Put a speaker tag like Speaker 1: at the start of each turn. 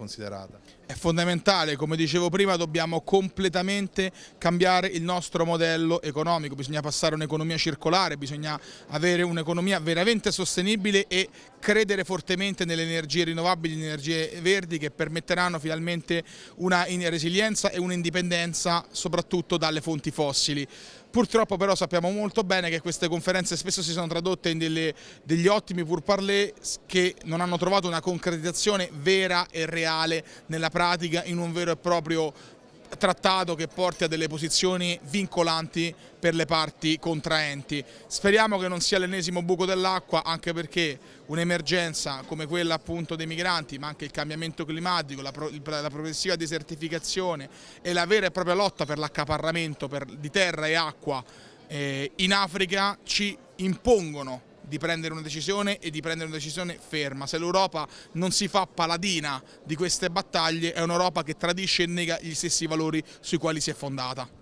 Speaker 1: considerata.
Speaker 2: È fondamentale, come dicevo prima, dobbiamo completamente cambiare il nostro modello economico, bisogna passare a un'economia circolare, bisogna avere un'economia veramente sostenibile e credere fortemente nelle energie rinnovabili, nelle energie verdi che permetteranno finalmente una resilienza e un'indipendenza soprattutto dalle fonti fossili. Purtroppo però sappiamo molto bene che queste conferenze spesso si sono tradotte in delle, degli ottimi purparlé che non hanno trovato una concretizzazione vera e reale nella pratica in un vero e proprio trattato che porti a delle posizioni vincolanti per le parti contraenti. Speriamo che non sia l'ennesimo buco dell'acqua anche perché un'emergenza come quella appunto dei migranti ma anche il cambiamento climatico, la, pro, la progressiva desertificazione e la vera e propria lotta per l'accaparramento di terra e acqua eh, in Africa ci impongono di prendere una decisione e di prendere una decisione ferma. Se l'Europa non si fa paladina di queste battaglie è un'Europa che tradisce e nega gli stessi valori sui quali si è fondata.